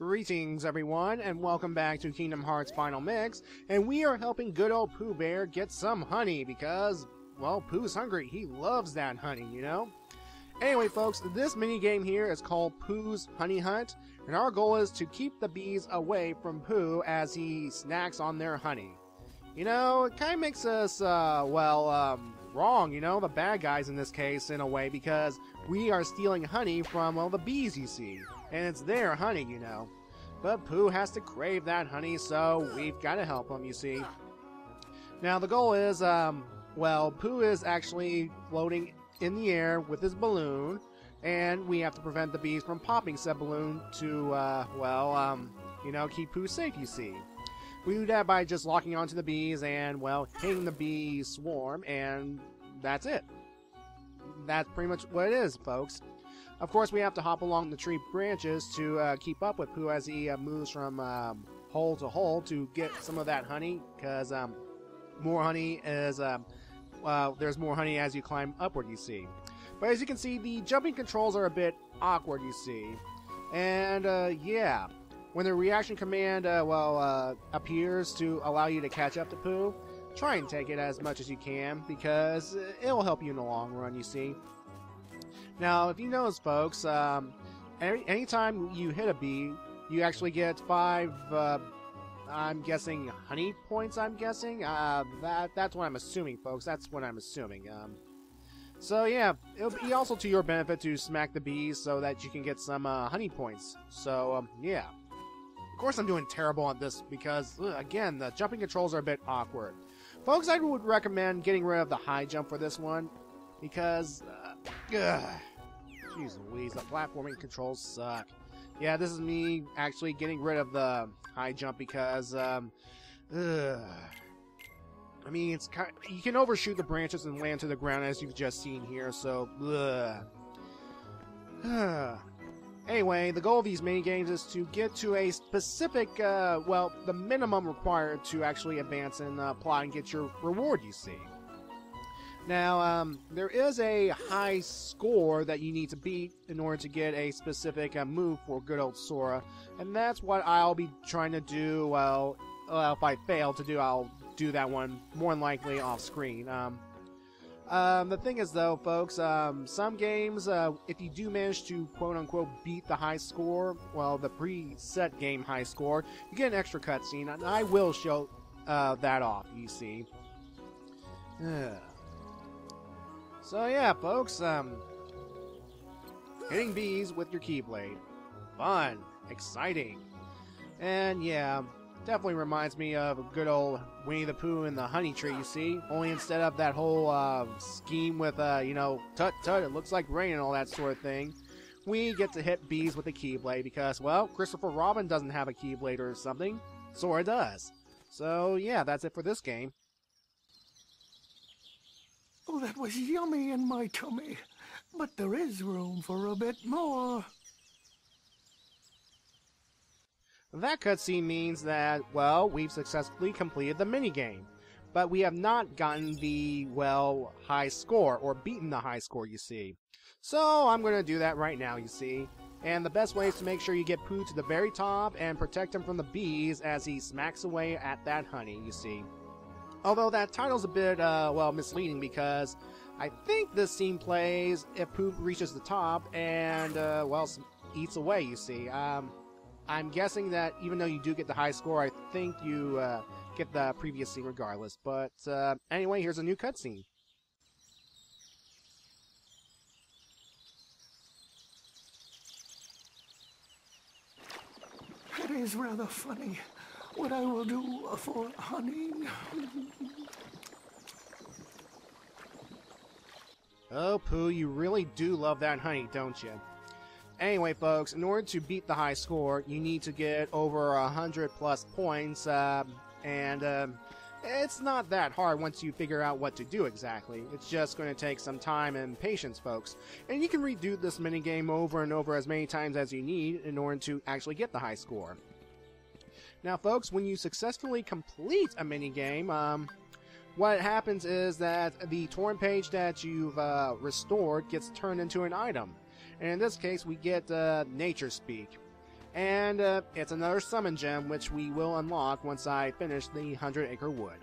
Greetings, everyone, and welcome back to Kingdom Hearts Final Mix. And we are helping good old Pooh Bear get some honey because, well, Pooh's hungry. He loves that honey, you know? Anyway, folks, this mini game here is called Pooh's Honey Hunt, and our goal is to keep the bees away from Pooh as he snacks on their honey. You know, it kind of makes us, uh, well, um, wrong, you know, the bad guys in this case, in a way, because we are stealing honey from, well, the bees, you see. And it's their honey, you know. But Pooh has to crave that honey, so we've got to help him, you see. Now, the goal is, um, well, Pooh is actually floating in the air with his balloon, and we have to prevent the bees from popping said balloon to, uh, well, um, you know, keep Pooh safe, you see. We do that by just locking onto the bees and, well, hitting the bee swarm, and that's it. That's pretty much what it is, folks. Of course, we have to hop along the tree branches to uh, keep up with Pooh as he uh, moves from um, hole to hole to get some of that honey, because um, more honey is, um, well, there's more honey as you climb upward, you see. But as you can see, the jumping controls are a bit awkward, you see. And, uh, yeah, when the reaction command, uh, well, uh, appears to allow you to catch up to Pooh, try and take it as much as you can, because it will help you in the long run, you see. Now, if you notice, folks, um, any, anytime you hit a bee, you actually get five, uh, I'm guessing, honey points, I'm guessing? Uh, that, that's what I'm assuming, folks. That's what I'm assuming. Um, so, yeah, it'll be also to your benefit to smack the bees so that you can get some uh, honey points. So, um, yeah. Of course, I'm doing terrible on this because, ugh, again, the jumping controls are a bit awkward. Folks, I would recommend getting rid of the high jump for this one because, ugh, jeez Louise, the platforming controls suck. Yeah, this is me actually getting rid of the high jump because, um, ugh. I mean, it's kind you can overshoot the branches and land to the ground as you've just seen here, so, ugh. Anyway, the goal of these mini games is to get to a specific, uh, well, the minimum required to actually advance and uh, plot and get your reward, you see. Now, um, there is a high score that you need to beat in order to get a specific uh, move for good old Sora, and that's what I'll be trying to do. Well, well, if I fail to do, I'll do that one more than likely off screen. Um, um, the thing is, though, folks, um, some games, uh, if you do manage to quote unquote beat the high score, well, the preset game high score, you get an extra cutscene, and I will show uh, that off, you see. So, yeah, folks, um, hitting bees with your Keyblade. Fun, exciting, and yeah, definitely reminds me of a good old Winnie the Pooh and the honey tree, you see. Only instead of that whole uh, scheme with, uh, you know, tut tut, it looks like rain and all that sort of thing, we get to hit bees with a Keyblade because, well, Christopher Robin doesn't have a Keyblade or something. Sora does. So, yeah, that's it for this game. Oh, that was yummy in my tummy. But there is room for a bit more. That cutscene means that, well, we've successfully completed the minigame. But we have not gotten the, well, high score, or beaten the high score, you see. So I'm going to do that right now, you see. And the best way is to make sure you get Pooh to the very top and protect him from the bees as he smacks away at that honey, you see. Although that title's a bit, uh, well, misleading because I think this scene plays if Pooh reaches the top and, uh, well, eats away, you see. Um, I'm guessing that even though you do get the high score, I think you uh, get the previous scene regardless. But uh, anyway, here's a new cutscene. It is rather funny what I will do for honey. oh, Pooh, you really do love that honey, don't you? Anyway, folks, in order to beat the high score, you need to get over a 100 plus points, uh, and um, it's not that hard once you figure out what to do exactly. It's just going to take some time and patience, folks. And you can redo this minigame over and over as many times as you need in order to actually get the high score. Now, folks, when you successfully complete a minigame, um, what happens is that the torn page that you've uh, restored gets turned into an item. And in this case, we get uh, Nature Speak. And uh, it's another summon gem, which we will unlock once I finish the 100 Acre Wood.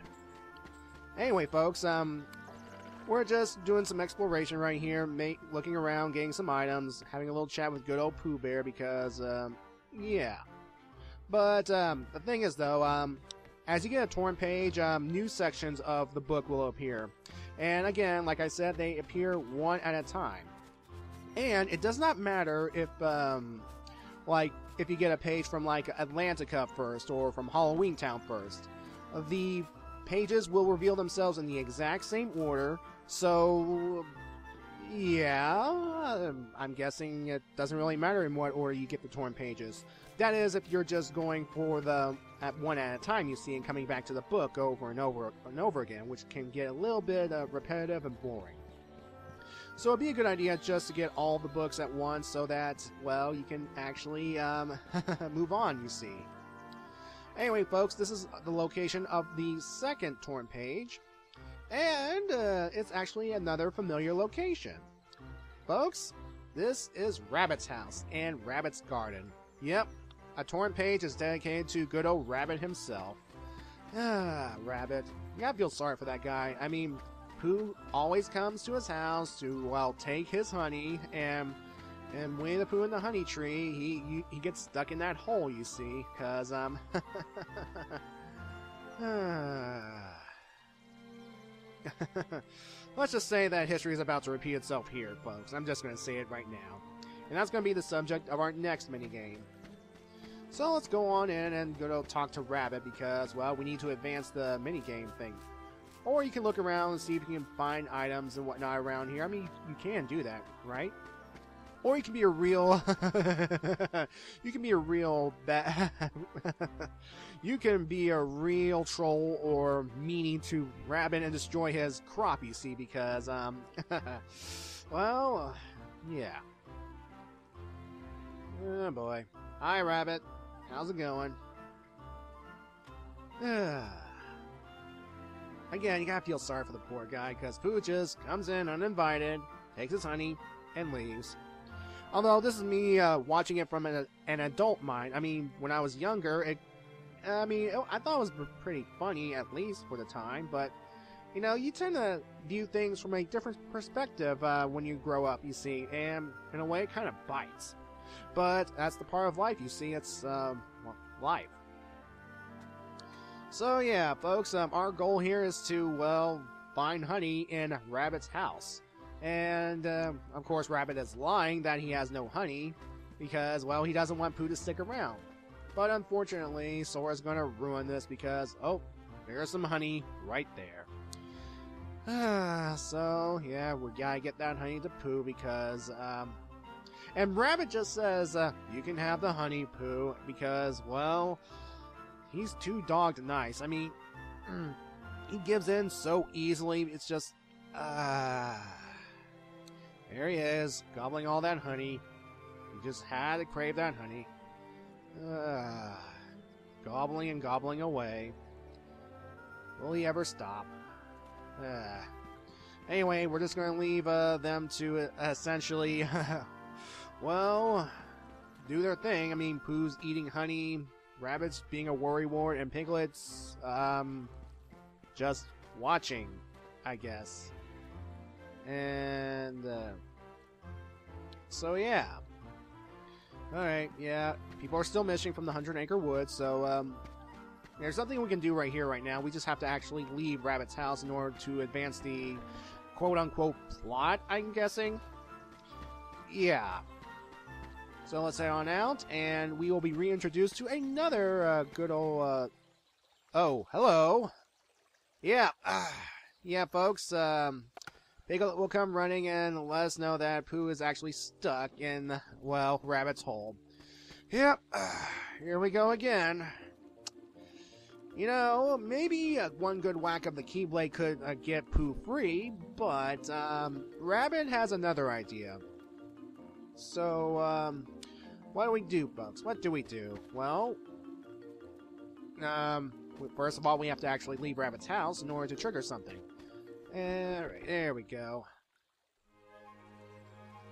Anyway, folks, um, we're just doing some exploration right here, looking around, getting some items, having a little chat with good old Pooh Bear because, um, yeah. But um, the thing is, though, um, as you get a torn page, um, new sections of the book will appear. And again, like I said, they appear one at a time. And it does not matter if, um, like, if you get a page from, like, Atlantica first or from Halloween Town first. The pages will reveal themselves in the exact same order, so. Yeah, um, I'm guessing it doesn't really matter in what order you get the torn pages. That is, if you're just going for the at one at a time, you see, and coming back to the book over and over and over again, which can get a little bit uh, repetitive and boring. So it'd be a good idea just to get all the books at once so that, well, you can actually um, move on, you see. Anyway, folks, this is the location of the second torn page, and uh, it's actually another familiar location. Folks, this is Rabbit's house and Rabbit's garden. Yep, a torn page is dedicated to good old Rabbit himself. Ah, Rabbit. You gotta feel sorry for that guy. I mean, Pooh always comes to his house to, well, take his honey, and and Winnie the Pooh in the honey tree, he, he, he gets stuck in that hole, you see, cause, um... Let's just say that history is about to repeat itself here, folks. I'm just gonna say it right now. And that's gonna be the subject of our next minigame. So let's go on in and go to talk to Rabbit because, well, we need to advance the minigame thing. Or you can look around and see if you can find items and whatnot around here. I mean, you can do that, right? Or you can be a real, you can be a real bad, you can be a real troll or meaning to rabbit and destroy his crop. You see, because um, well, yeah. Oh boy. Hi, rabbit. How's it going? Again, you gotta feel sorry for the poor guy because Pooh just comes in uninvited, takes his honey, and leaves. Although this is me uh, watching it from an, an, adult mind. I mean, when I was younger, it, I mean, it, I thought it was pretty funny at least for the time. But you know, you tend to view things from a different perspective uh, when you grow up. You see, and in a way, it kind of bites. But that's the part of life. You see, it's um, well, life. So yeah, folks, um, our goal here is to well find honey in Rabbit's house. And, uh, of course, Rabbit is lying that he has no honey because, well, he doesn't want Pooh to stick around. But unfortunately, Sora's going to ruin this because, oh, there's some honey right there. so, yeah, we gotta get that honey to Pooh because, um, and Rabbit just says, uh, you can have the honey, Pooh, because, well, he's too dogged nice. I mean, he gives in so easily, it's just, ah. Uh, there he is, gobbling all that honey. He just had to crave that honey. Uh, gobbling and gobbling away. Will he ever stop? Uh, anyway, we're just going to leave uh, them to uh, essentially, well, do their thing. I mean, Pooh's eating honey, Rabbit's being a worrywart, and Piglet's um, just watching, I guess. And, uh, so yeah. Alright, yeah. People are still missing from the Hundred Acre Woods, so, um, there's something we can do right here, right now. We just have to actually leave Rabbit's house in order to advance the quote-unquote plot, I'm guessing. Yeah. So let's head on out, and we will be reintroduced to another uh, good old, uh... Oh, hello! Yeah, yeah, folks, um, Piglet will come running and let us know that Pooh is actually stuck in, well, Rabbit's hole. Yep, here we go again. You know, maybe uh, one good whack of the Keyblade could uh, get Pooh free, but um, Rabbit has another idea. So, um, what do we do, Bugs? What do we do? Well, um, first of all, we have to actually leave Rabbit's house in order to trigger something. Alright, there we go.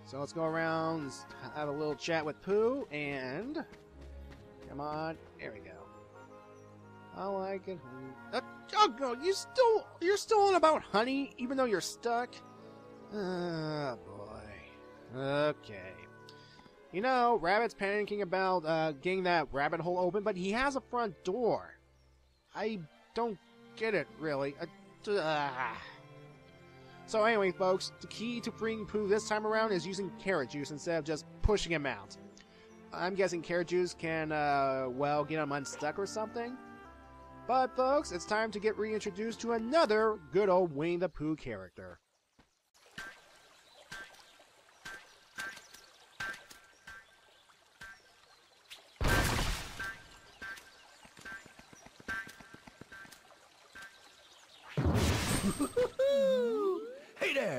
So let's go around, have a little chat with Pooh, and Come on. There we go. Oh, I it. Uh, oh, no, you still, you're still on about honey, even though you're stuck? Oh, boy. Okay. You know, Rabbit's panicking about uh, getting that rabbit hole open, but he has a front door. I don't get it, really. Uh, uh. So anyway, folks, the key to freeing Pooh this time around is using carrot juice instead of just pushing him out. I'm guessing carrot juice can, uh, well, get him unstuck or something? But folks, it's time to get reintroduced to another good old Winnie the Pooh character.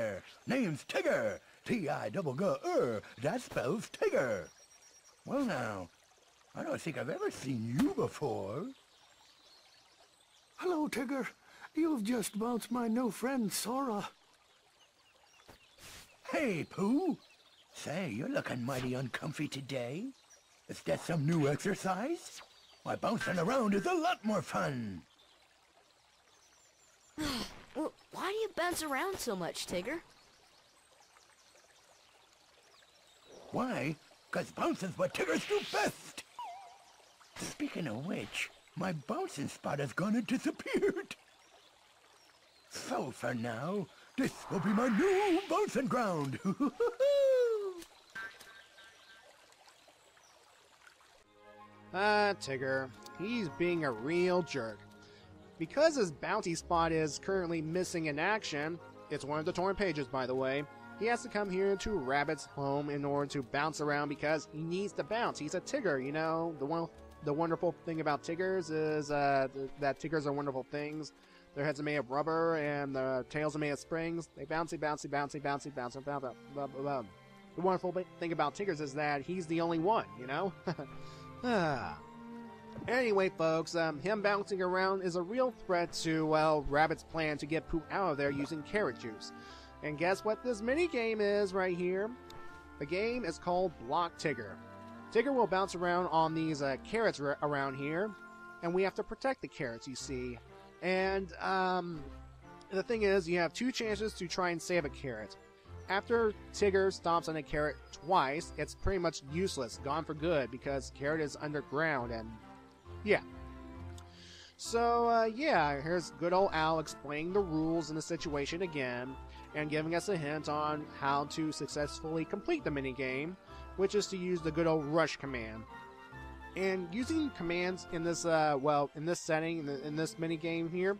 Hey there, name's Tigger. T-I-double-G-R, that spells Tigger. Well now, I don't think I've ever seen you before. Hello, Tigger. You've just bounced my new friend, Sora. Hey, Pooh. Say, you're looking mighty uncomfy today. Is that some new exercise? Why, bouncing around is a lot more fun. well, why do you bounce around so much, Tigger? Why? Because bouncing's what Tiggers do best. Speaking of which, my bouncing spot has gone and disappeared. So for now, this will be my new bouncing ground. Ah, Tigger. He's being a real jerk. Because his bounty spot is currently missing in action, it's one of the torn pages, by the way, he has to come here to Rabbit's home in order to bounce around because he needs to bounce. He's a Tigger, you know. The one, the wonderful thing about Tiggers is uh, that Tiggers are wonderful things. Their heads are made of rubber and their tails are made of springs. They bouncy, bouncy, bouncy, bouncy, bouncy, bouncy, bouncy. Blah, blah, blah. The wonderful thing about Tiggers is that he's the only one, you know? ah. Anyway, folks, um, him bouncing around is a real threat to, well, Rabbit's plan to get Pooh out of there using carrot juice. And guess what this mini game is right here? The game is called Block Tigger. Tigger will bounce around on these uh, carrots around here, and we have to protect the carrots, you see. And um, the thing is, you have two chances to try and save a carrot. After Tigger stomps on a carrot twice, it's pretty much useless, gone for good, because carrot is underground, and yeah. So, uh, yeah, here's good old Owl explaining the rules in the situation again, and giving us a hint on how to successfully complete the minigame, which is to use the good old rush command. And using commands in this, uh, well, in this setting, in, the, in this minigame here,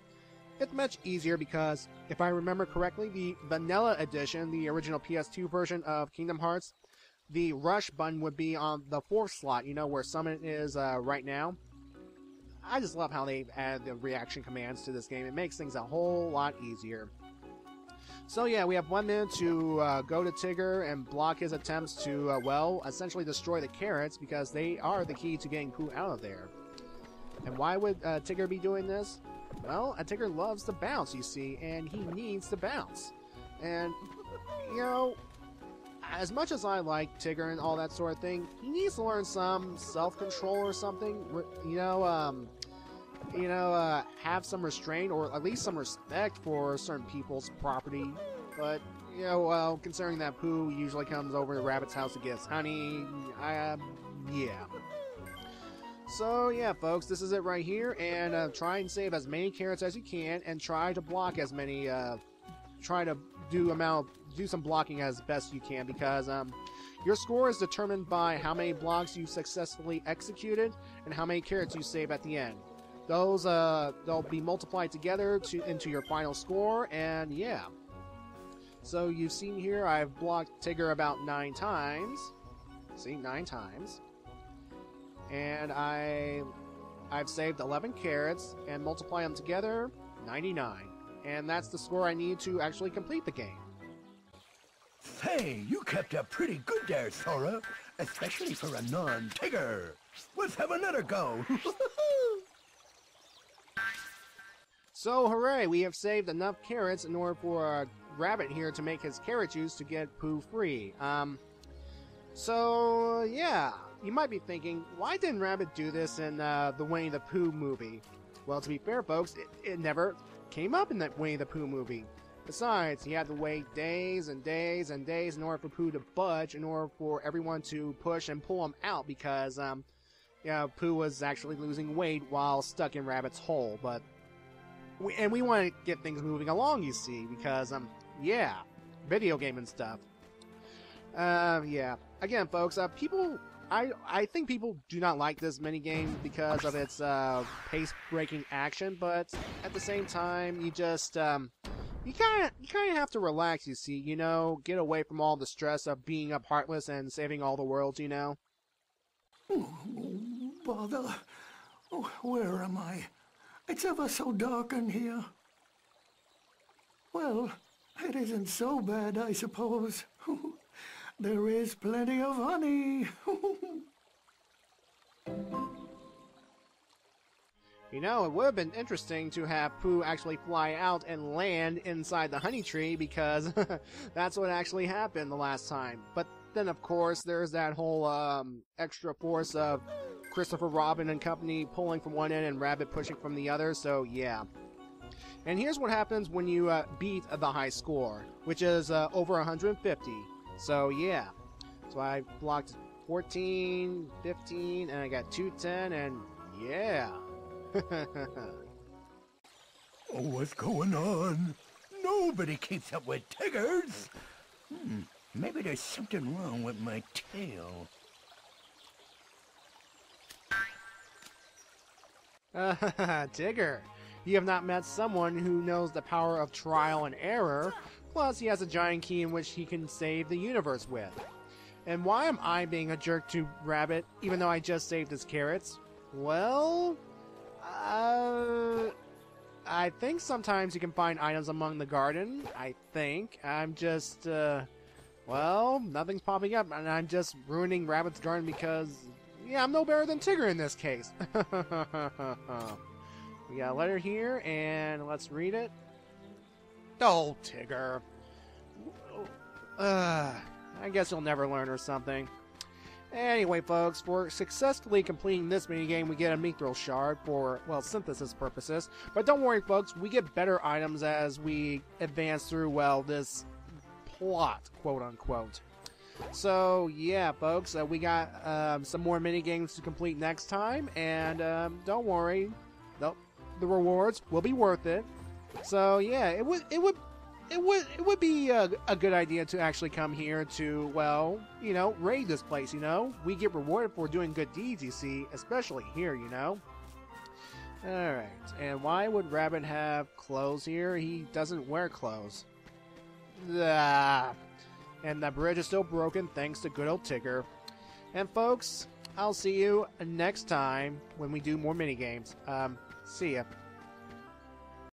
it's much easier because, if I remember correctly, the vanilla edition, the original PS2 version of Kingdom Hearts, the rush button would be on the fourth slot, you know, where summon is uh, right now. I just love how they add the reaction commands to this game. It makes things a whole lot easier. So yeah, we have one minute to uh, go to Tigger and block his attempts to, uh, well, essentially destroy the carrots because they are the key to getting Pooh out of there. And why would uh, Tigger be doing this? Well, a Tigger loves to bounce, you see, and he needs to bounce. And, you know, as much as I like Tigger and all that sort of thing, he needs to learn some self-control or something. You know, um, you know, uh, have some restraint or at least some respect for certain people's property. But, you know, well, considering that Pooh usually comes over to Rabbit's house to get honey, I, uh, yeah. So, yeah, folks, this is it right here, and uh, try and save as many carrots as you can, and try to block as many, uh, try to do amount, do some blocking as best you can, because, um, your score is determined by how many blocks you successfully executed, and how many carrots you save at the end. Those uh, they'll be multiplied together to into your final score, and yeah. So you've seen here, I've blocked Tigger about nine times. See, nine times, and I, I've saved 11 carrots and multiply them together, 99, and that's the score I need to actually complete the game. Hey, you kept up pretty good there, Sora, especially for a non-Tigger. Let's have another go. So, hooray, we have saved enough carrots in order for a Rabbit here to make his carrot juice to get Pooh free. Um, so, yeah, you might be thinking, why didn't Rabbit do this in uh, the Winnie the Pooh movie? Well, to be fair, folks, it, it never came up in that Winnie the Pooh movie. Besides, he had to wait days and days and days in order for Pooh to budge, in order for everyone to push and pull him out because, um, Pooh was actually losing weight while stuck in Rabbit's hole. But, we, and we want to get things moving along, you see, because, um, yeah, video game and stuff. Um, yeah. Again, folks, uh, people, I, I think people do not like this minigame because of its, uh, pace-breaking action, but at the same time, you just, um, you kind of you kind of have to relax. You see, you know, get away from all the stress of being up heartless and saving all the world. You know. Oh, bother. Where am I? It's ever so dark in here. Well, it isn't so bad, I suppose. there is plenty of honey. You know, it would have been interesting to have Pooh actually fly out and land inside the honey tree because that's what actually happened the last time. But then, of course, there's that whole um, extra force of Christopher Robin and company pulling from one end and Rabbit pushing from the other, so yeah. And here's what happens when you uh, beat the high score, which is uh, over 150. So yeah. So I blocked 14, 15, and I got 210, and yeah. Oh, what's going on? Nobody keeps up with Tiggers. Hmm, maybe there's something wrong with my tail. Tigger, you have not met someone who knows the power of trial and error, plus he has a giant key in which he can save the universe with. And why am I being a jerk to Rabbit, even though I just saved his carrots? Well, uh, I think sometimes you can find items among the garden. I think. I'm just, uh, well, nothing's popping up, and I'm just ruining Rabbit's garden because, yeah, I'm no better than Tigger in this case. we got a letter here, and let's read it. Oh, Tigger. Uh, I guess you'll never learn or something. Anyway, folks, for successfully completing this minigame, we get a Mythril Shard for, well, synthesis purposes. But don't worry, folks, we get better items as we advance through, well, this plot, quote unquote. So, yeah, folks, uh, we got um, some more minigames to complete next time, and um, don't worry, the, the rewards will be worth it. So, yeah, it would it would it would it would be a, a, good idea to actually come here to well you know raid this place you know? We get rewarded for doing good deeds you see especially here you know? All right and why would rabbit have clothes here? He doesn't wear clothes. Ah. and the bridge is still broken thanks to good old tigger. And folks i'll see you next time when we do more mini games um see ya